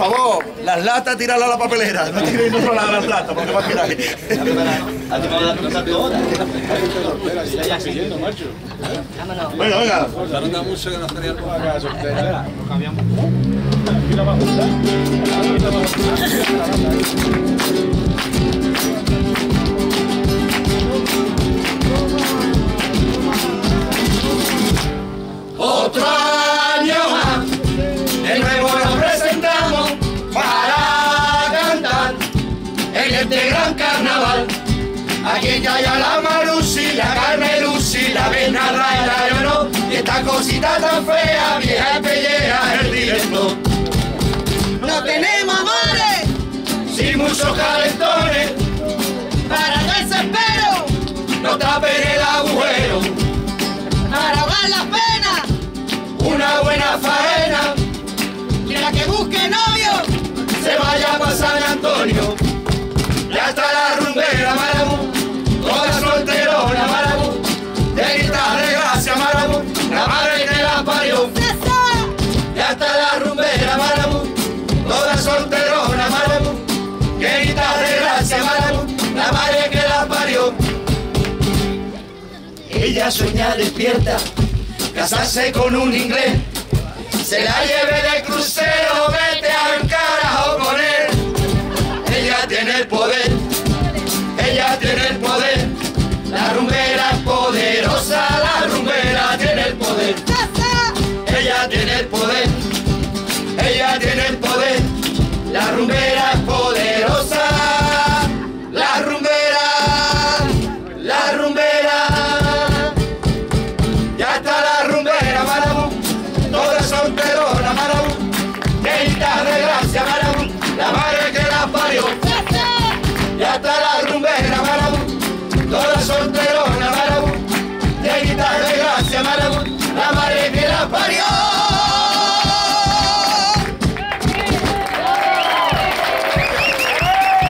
favor, las latas tirarlas a la papelera. No tiréis otro lado las latas, porque venga. Mucho que no este gran carnaval. Aquí ya ya la Marusi, la Carmelusi, la Benarra y la Leonor, y esta cosita tan fea, vieja y pelleja, el director. No tenemos amores Sin muchos calentones, para desespero, no tapen el agujero, para ahogar las penas. una buena faena, Y la que busque novio, se vaya para San Antonio. Que parió. Ya está la rumbera Marabú, toda solterona Marabú, llenita de gracia Marabú, la madre que la parió. Ella sueña despierta, casarse con un inglés, se la lleve de crucero